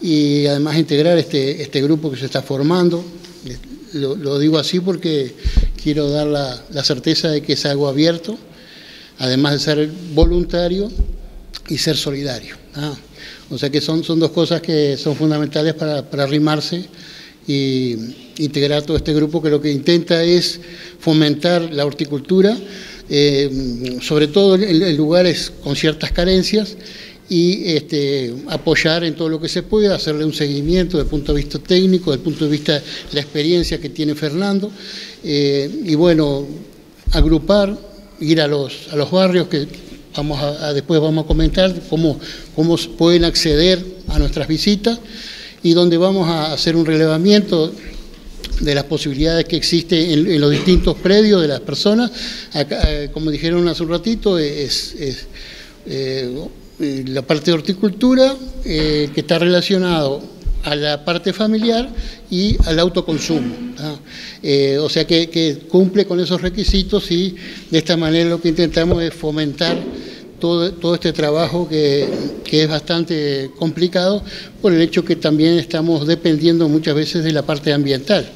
y además integrar este, este grupo que se está formando. Lo, digo así porque quiero dar la, certeza de que es algo abierto, además de ser voluntario y ser solidario. ¿ah? O sea que son, son dos cosas que son fundamentales para, para arrimarse y integrar todo este grupo que lo que intenta es fomentar la horticultura, eh, sobre todo en, lugares con ciertas carencias y este, apoyar en todo lo que se pueda, hacerle un seguimiento desde el punto de vista técnico, desde el punto de vista de la experiencia que tiene Fernando, eh, y bueno, agrupar, ir a los, a los barrios que vamos después vamos a comentar cómo, cómo pueden acceder a nuestras visitas y donde vamos a hacer un relevamiento de las posibilidades que existen en, los distintos predios de las personas. Eh, como dijeron hace un ratito, es, eh, la parte de horticultura eh, que está relacionado a la parte familiar y al autoconsumo. o sea que, cumple con esos requisitos y de esta manera lo que intentamos es fomentar todo, todo este trabajo que, que, es bastante complicado por el hecho que también estamos dependiendo muchas veces de la parte ambiental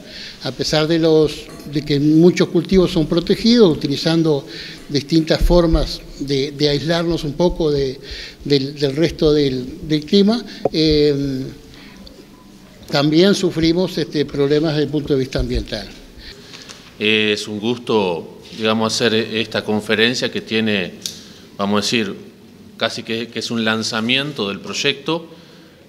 a pesar de, los, de que muchos cultivos son protegidos, utilizando distintas formas de, aislarnos un poco del, resto del, clima, eh, también sufrimos este, problemas desde el punto de vista ambiental. Es un gusto, digamos, hacer esta conferencia que tiene, vamos a decir, casi que, es un lanzamiento del proyecto,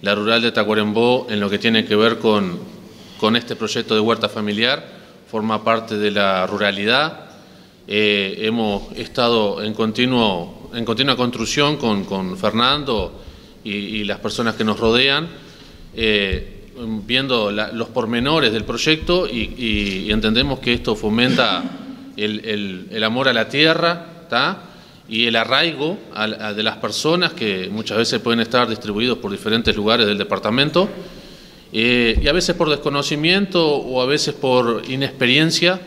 la Rural de Tacuarembó, en lo que tiene que ver con este proyecto de huerta familiar, forma parte de la ruralidad. Eh, hemos estado en, continuo, en continua construcción con, Fernando y, las personas que nos rodean, eh, viendo los pormenores del proyecto y, entendemos que esto fomenta el, amor a la tierra y el arraigo de las personas que muchas veces pueden estar distribuidos por diferentes lugares del departamento eh, y a veces por desconocimiento o a veces por inexperiencia,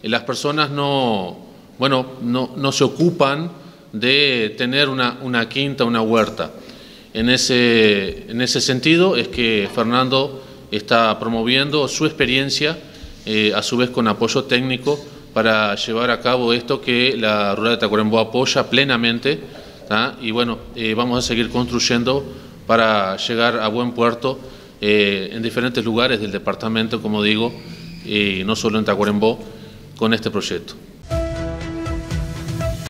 eh, las personas no, bueno, no, se ocupan de tener una, una, quinta, una huerta. En ese, en ese sentido es que Fernando está promoviendo su experiencia, eh, a su vez con apoyo técnico, para llevar a cabo esto que la Rural de Tacuarembó apoya plenamente. Y bueno, vamos a seguir construyendo para llegar a buen puerto eh, en diferentes lugares del departamento, como digo, y no solo en Tacuarembó, con este proyecto.